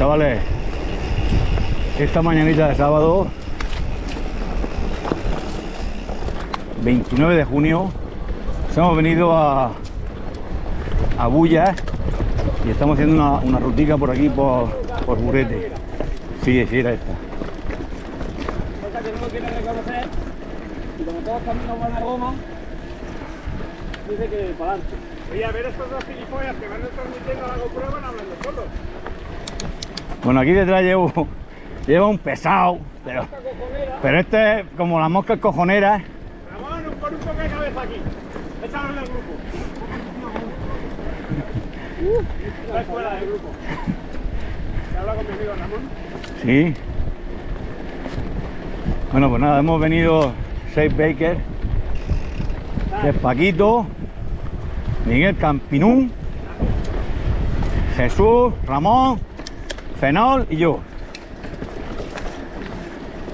chavales, esta mañanita de sábado, 29 de junio, nos hemos venido a, a Bulla y estamos haciendo una, una rutica por aquí, por, por Burete. Sí, sí, era esta. Y como todos caminos van a Roma, dice que para adelante. Oye, a ver estos dos gilipollas que van transmitiendo la GoPro van hablando solos. Bueno, aquí detrás llevo, llevo un pesado, pero, pero este es como la mosca cojonera. Ramón, por un poco de cabeza aquí. Échalo en el grupo. Está fuera del grupo. ¿Se habla con mi amigo Ramón? Sí. Bueno, pues nada, hemos venido Safe Baker, que es Paquito, Miguel Campinún, Jesús, Ramón, Fenol y yo.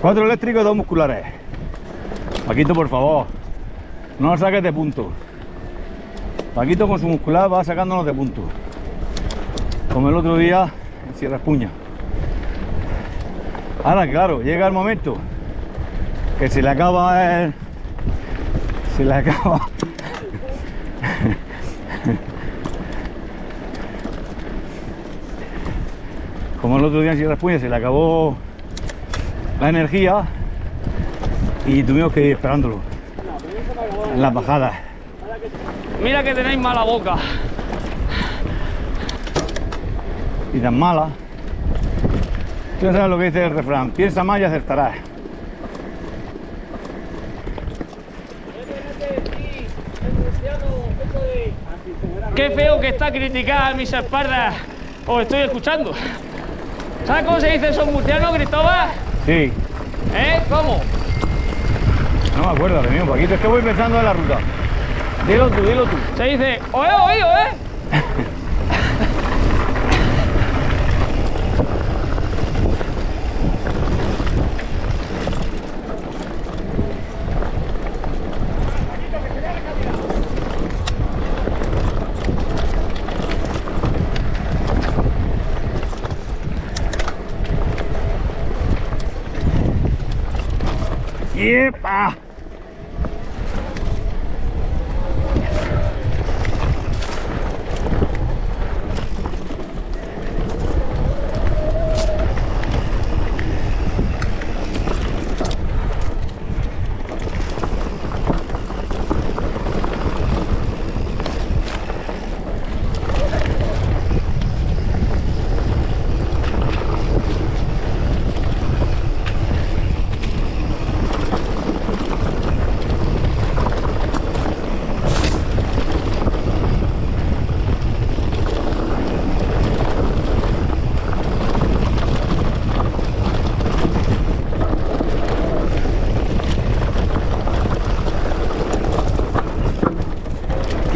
Cuatro eléctricos dos musculares. Paquito, por favor, no nos saques de punto. Paquito con su muscular va sacándonos de punto. Como el otro día en Sierra Espuña. Ahora, claro, llega el momento que se le acaba el. Se le acaba. Como el otro día en Sierra Espuña se le acabó la energía y tuvimos que ir esperándolo en las bajadas. Mira que tenéis mala boca. y tan mala. Tú sabes lo que dice el refrán, piensa más y acertarás. Qué feo que está criticar mis espaldas. Os estoy escuchando. ¿Sabes cómo se dice son murcianos, Cristóbal? Sí, ¿Eh? ¿Cómo? no me acuerdo de mío, Paquito, es que voy pensando en la ruta. Dilo tú, dilo tú. Se dice, oe, oído, ¿eh? ¡Yepa!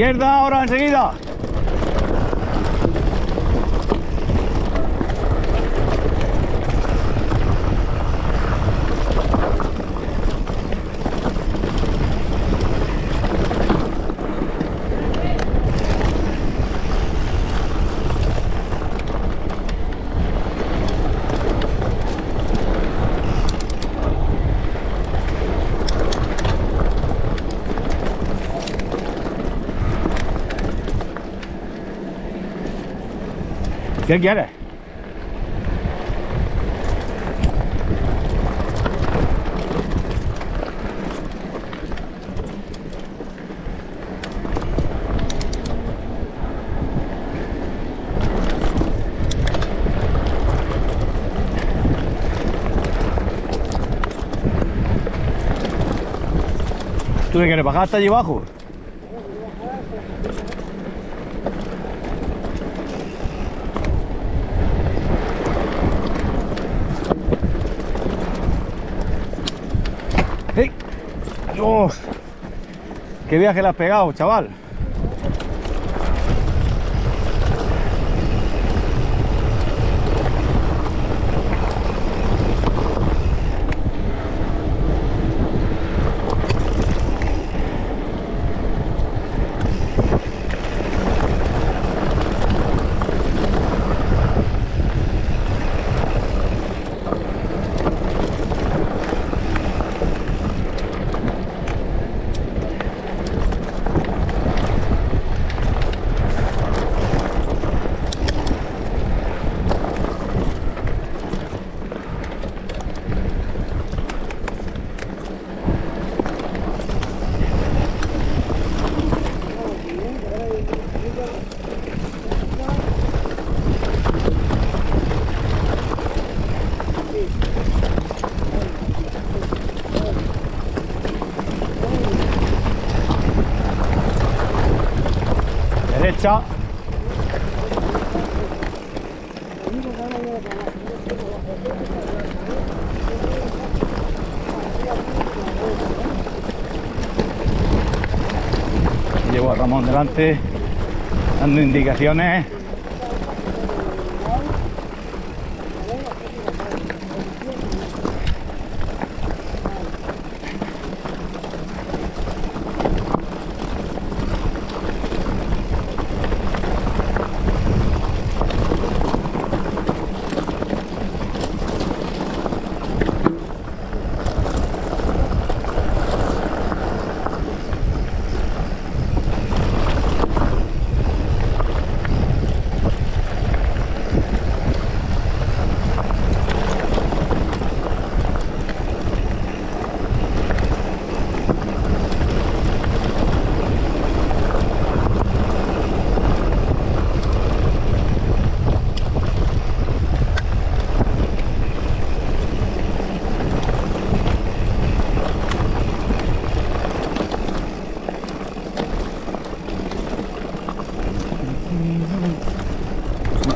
Izquierda ahora enseguida. ¿Qué quieres? ¿Tú te quieres bajar hasta allí abajo? ¡Ey! ¡Dios! ¡Qué viaje le has pegado, chaval! Llevo a Ramón delante, dando indicaciones.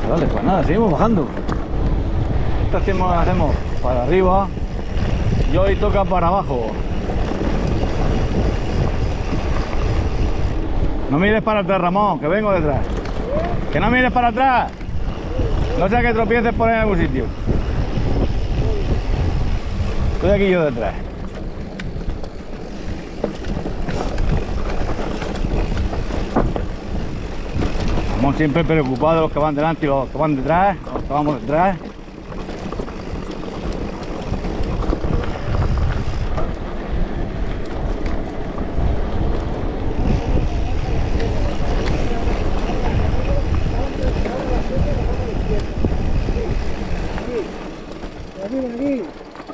Vale, pues seguimos bajando. Esta hacemos, hacemos para arriba y hoy toca para abajo. No mires para atrás, Ramón, que vengo detrás. Que no mires para atrás. No sea que tropieces por en algún sitio. Estoy aquí yo detrás. Estamos siempre preocupados los que van delante y los que van detrás, los que vamos detrás.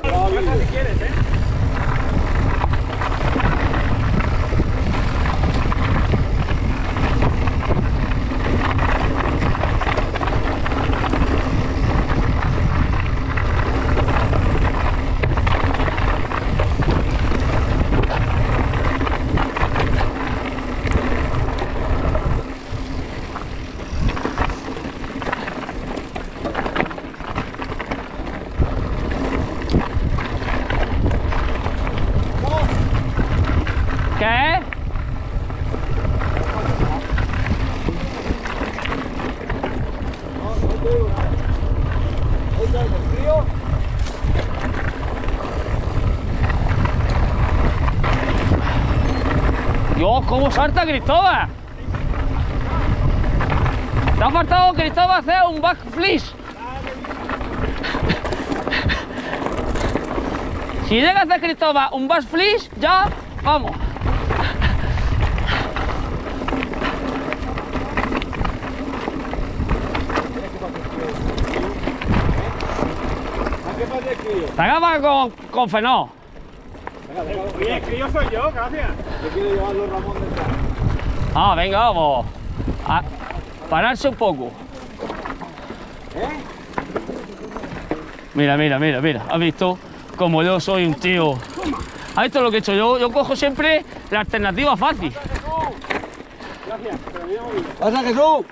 Baja si quieres, ¿eh? ¿Qué? Dios, ¿cómo salta Cristóbal? Te ha faltado Cristóbal hacer un backflip. Si llega a hacer Cristóbal un backflip, ya vamos. Te acabas con, con Fenó. Oye, es que yo soy yo, gracias. Ah, venga, vamos. A pararse un poco. Mira, mira, mira, mira. ¿Has visto? Como yo soy un tío. ¿Has visto lo que he hecho? Yo, yo cojo siempre la alternativa fácil. Gracias. ¡Pasa, Jesús!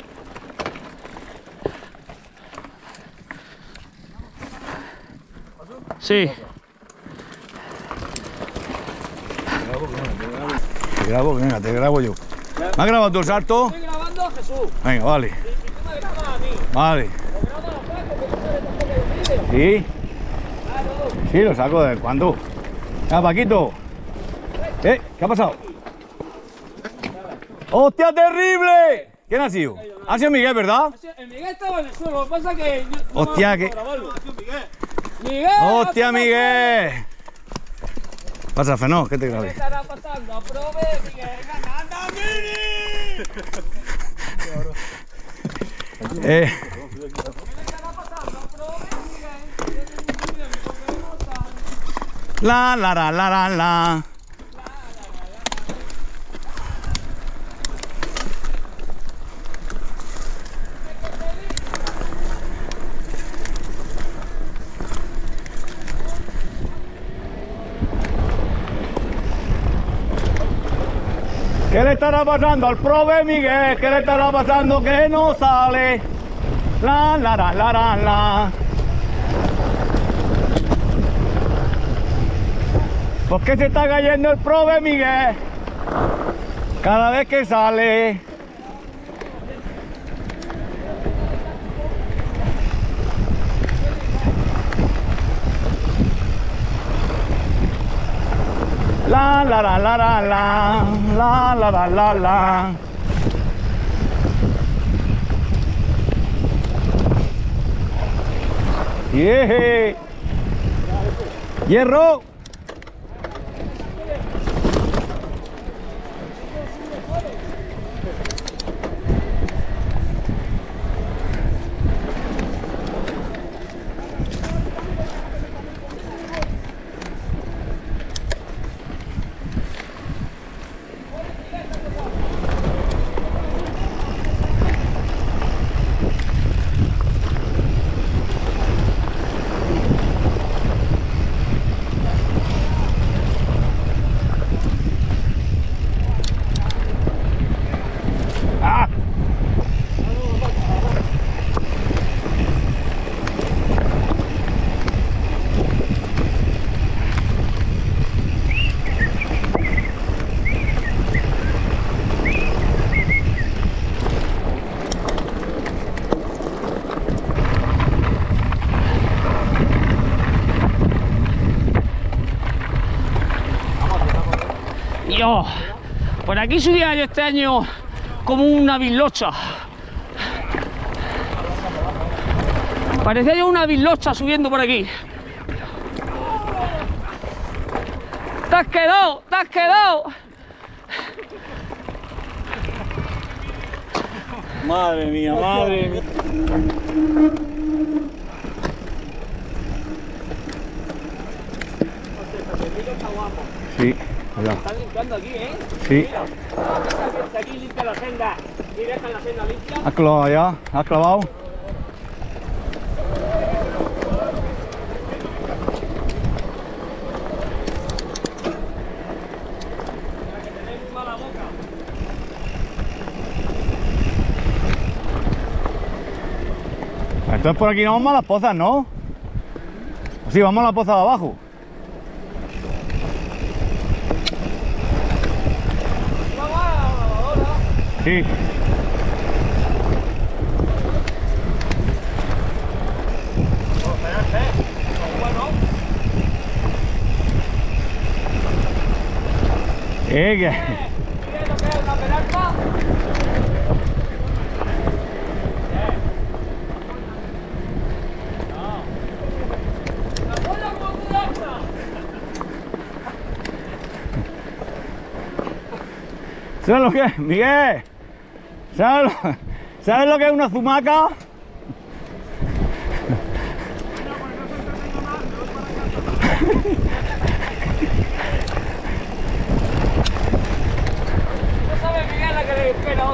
Sí. Grabo, venga, te grabo yo. ¿Me has grabado tú el salto? Estoy grabando a Jesús. Venga, vale. Y tú me grabas a mí. Vale. Lo grabo a Paco, que tú. ¿Sí? Claro. Sí, lo saco de cuando. Ah, Paquito. ¿Eh? ¿Qué ha pasado? ¡Hostia, terrible! ¿Quién ha sido? Ha sido Miguel, ¿verdad? El Miguel estaba en el suelo, lo que pasa es que. yo- no Hostia, que-. Miguel. ¡Hostia, ¿qué Miguel! Pasa, Fenó, ¿qué te ¿Qué grabé? estará pasando? Aprove, Miguel. ¡Ganando, Mini! Eh, ¿Qué la, la, la, la, la, la. ¿Qué le estará pasando al prove Miguel? ¿Qué le estará pasando que no sale? La la la la la la. ¿Por qué se está cayendo el prove Miguel? Cada vez que sale. La la la la la la la la la la Yeah. Hierro. Ah. Por aquí subía yo este año como una bilocha. Parecía yo una bilocha subiendo por aquí. ¡Te has quedado! ¡Te has quedado! Madre mía, madre mía. Limpiando aquí, ¿eh? Sí, Aquí limpia la senda y dejan la senda limpia. has clavado ya, has clavado. mala boca. Entonces por aquí no vamos a las pozas, ¿no? Sí, vamos a la poza de abajo. Sí. Que- ¿Sabes lo que? Miguel, ¿sabes lo, ¿sabes lo que es una zumaca?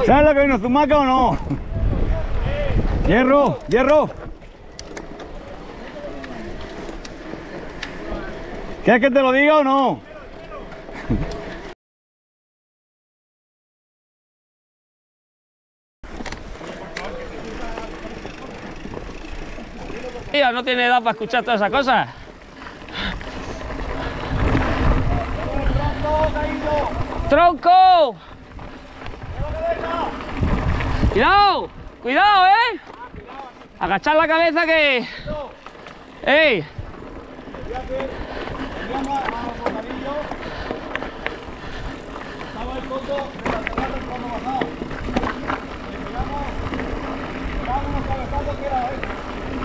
¿Sabes lo que es una zumaca o no? Hierro, hierro. ¿Quieres que te lo diga o no? No tiene edad para escuchar todas esas cosas. ¡Tronco! ¡Cuidado! ¡Cuidado, eh! Agachar la cabeza que... ¡Ey!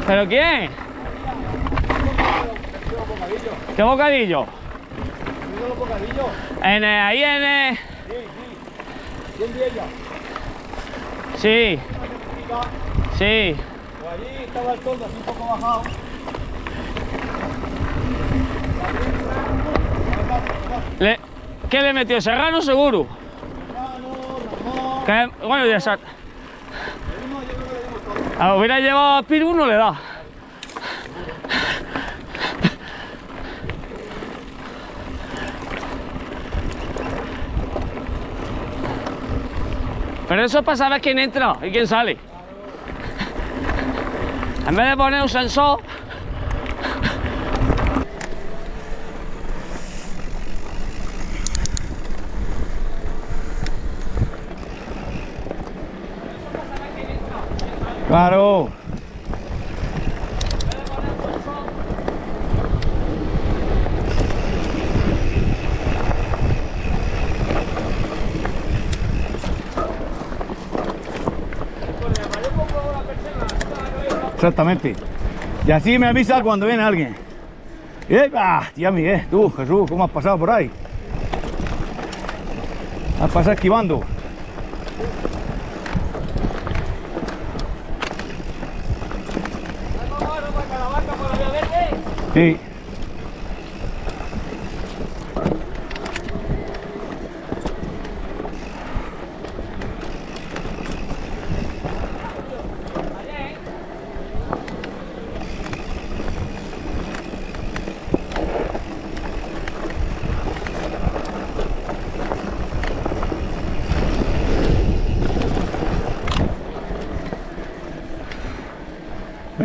¿Pero quién? ¿Qué bocadillo? En, eh, ahí en... eh, Sí. Sí. Por allí estaba el toldo así un poco bajado. Le- ¿Qué le metió? ¿Serrano seguro? Que- bueno, ya sa- Ah, hubiera llevado a Piru, no le da. Pero eso es para saber quién entra y quién sale. En vez de poner un sensor, Claro. Exactamente. Y así me avisa cuando viene alguien. ¡Ah! Tía Miguel, tú, Jesús, ¿cómo has pasado por ahí? Has pasado esquivando. Sí.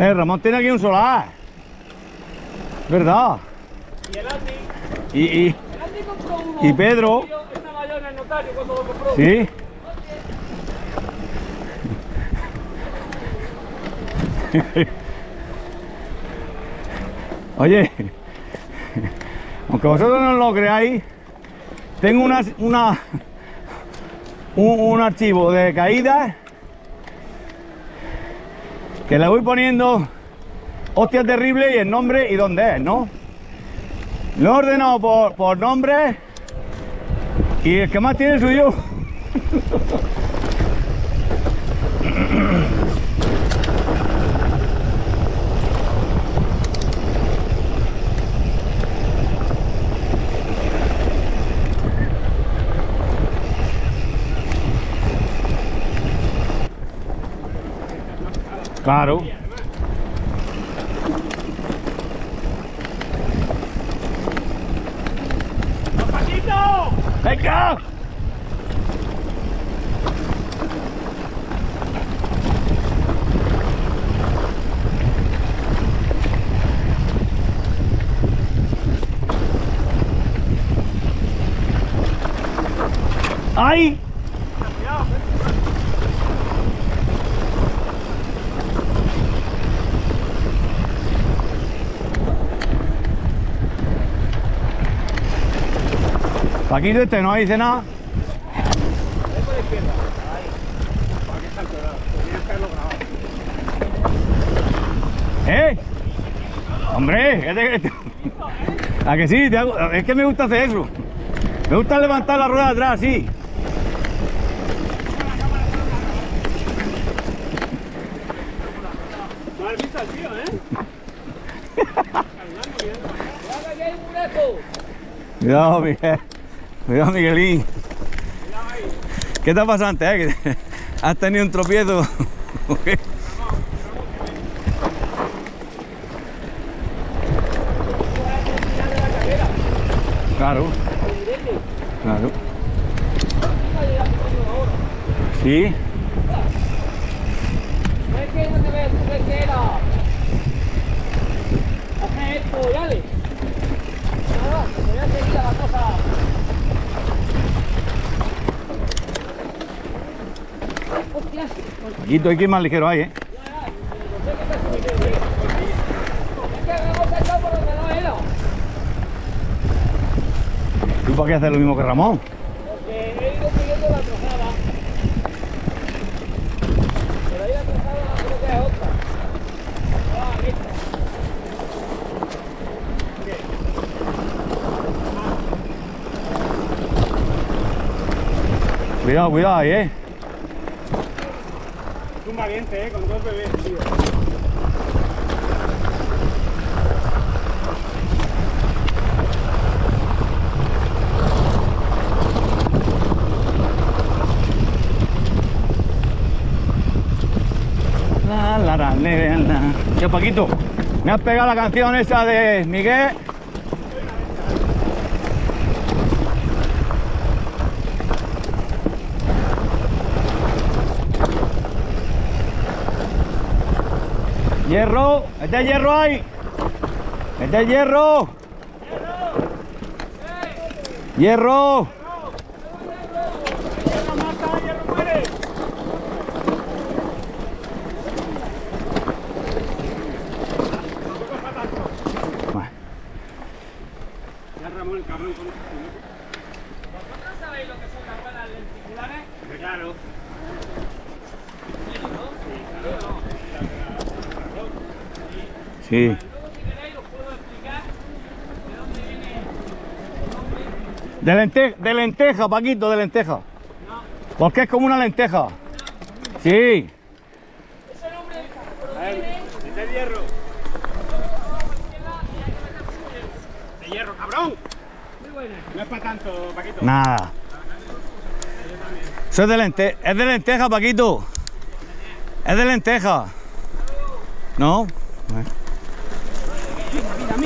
Eh, Ramón tiene aquí un solar. ¿Verdad? Y el Andy, Y, y, el Andy compró uno. y Pedro. Estaba yo en el notario cuando lo compró. Sí. Oye, aunque vosotros no lo creáis, tengo una, una, un, un archivo de caídas que le voy poniendo hostias terribles y el nombre y dónde es, ¿no? Lo he ordenado por, por nombre y el que más tiene soy yo. Claro. Paquito este no dice nada. ¿Eh? Hombre, ¿a que sí? Es que me gusta hacer eso. Me gusta levantar la rueda de atrás, sí. Cuidado, Miguel. Cuidado, Miguelín. ¿Qué pasado antes? eh? ¿Has tenido un tropiezo? ¿O qué? Claro. Claro. Sí. ¿Tú ves que era? Esto, dale. Nada, te voy a seguir a la cosa. Paquito, hay que ir más ligero ahí, ¿eh? ¿Tú para qué haces lo mismo que Ramón? Porque he ido siguiendo la trazada. Pero ahí la trazada creo que es otra. Ah, esta. Cuidado, cuidado ahí, ¿eh? Un valiente, ¿eh? Con dos bebés, tío. La, la, la, la, la. Yo, Paquito, me has pegado la canción esa de Miguel. Hierro, mete el hierro ahí. Mete el hierro. Hierro. ¡Hierro mata, hierro muere! Tampoco está tanto. Ya Ramón el cabrón con ¿Vosotros sabéis lo que son las ruedas lenticulares? Claro. Sí. De nombre. De, lente- de lenteja, Paquito, de lenteja. Porque es como una lenteja. Sí. El hierro. De hierro, cabrón. No es para tanto, Paquito. Nada. Eso es de lente es de lenteja, Paquito. Es de lenteja. ¿No?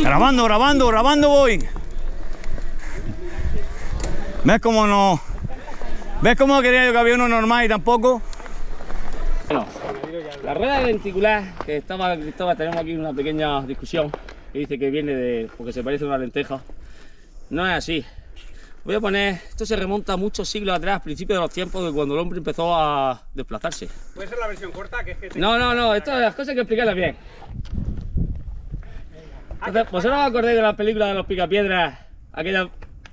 Grabando, grabando, grabando voy. ¿Ves cómo no? ¿Ves cómo quería yo que había uno normal y tampoco? Bueno, la rueda lenticular, que estaba Cristóbal, tenemos aquí una pequeña discusión, que dice que viene de, porque se parece a una lenteja. No es así. Voy a poner, esto se remonta muchos siglos atrás, principios de los tiempos de cuando el hombre empezó a desplazarse. Puede ser la versión corta, que es que... te- No, no, no, esto las cosas hay que explicarlas bien. Entonces, ¿Vosotros os acordáis de la película de los picapiedras? Aquella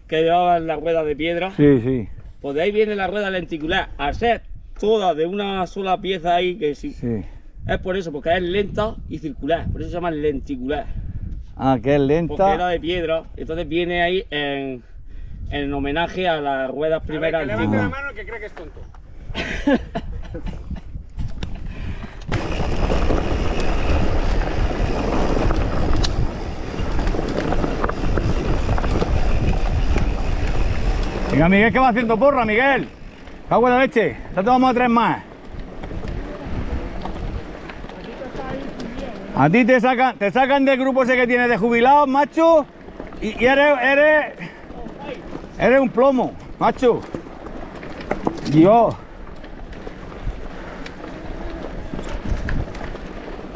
que llevaban la rueda de piedra. Sí, sí, Pues de ahí viene la rueda lenticular. Al ser toda de una sola pieza ahí, que sí, sí. es por eso, porque es lenta y circular. Por eso se llama lenticular. Ah, que es Porque era lenta. de piedra. Entonces viene ahí en, en homenaje a las ruedas A ver, primeras que levante antiguas. la mano el que cree que es tonto. Venga, Miguel, que va haciendo porra, Miguel. Cago en la leche. Ya te vamos a tres más. A ti te sacan, te sacan del grupo ese que tienes de jubilados, macho, y, y eres, eres, eres un plomo, macho. Dios.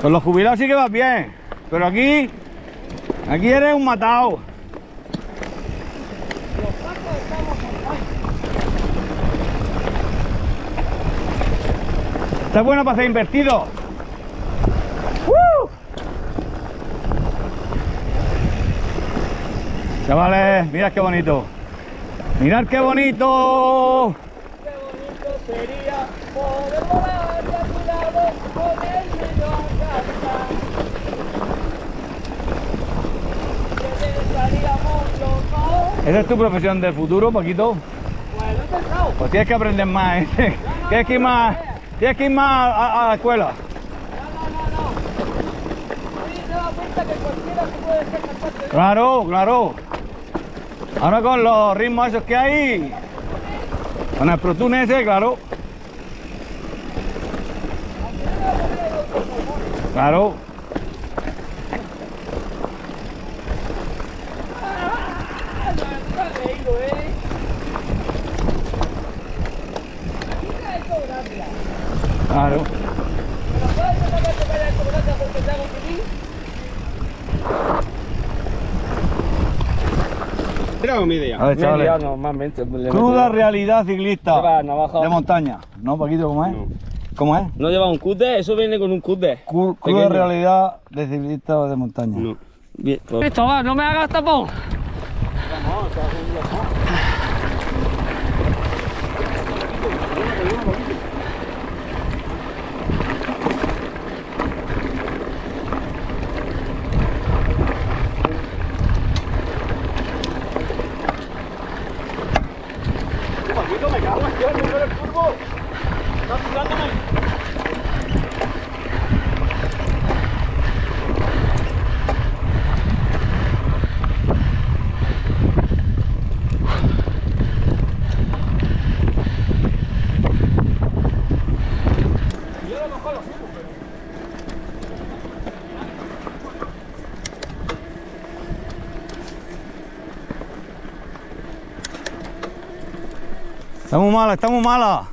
Con los jubilados sí que vas bien, pero aquí, aquí eres un matado. Está bueno para hacer invertido. ¡Uh! Chavales, mirad qué bonito. Mirad qué bonito. Qué bonito sería poder volar a tu lado con el. Que estaríamos locos. ¿Esa es tu profesión del futuro, Paquito? Pues lo he pensado. Pues tienes que aprender más, ¿eh? Tienes que ir más, tienes que ir más a, a la escuela. No, no, no, no. Oye, te das cuenta que cualquiera se puede ser cantante. Claro, claro. Ahora con los ritmos esos que hay, con el Pro Tune ese, claro. Claro. Ah, no, no he leído, ¿eh? Aquí está esto gracia. Claro. ¿Me lo puedes sacar que vaya esto gracia porque te hago pipí? Era mi idea. A ver, chavales. normalmente. Cruda realidad ciclista Lleva navaja. de montaña. ¿No, Paquito? ¿Cómo es? No. ¿Cómo es? No lleva un cudde, eso viene con un cudde. Cru- Cruda Pequeño. realidad de ciclista de montaña. No. Bien. Esto va, no me hagas tapón. Paquito, me cago en Dios, no eres turbo. Estás tirándome. Estamos mala, estamos mala.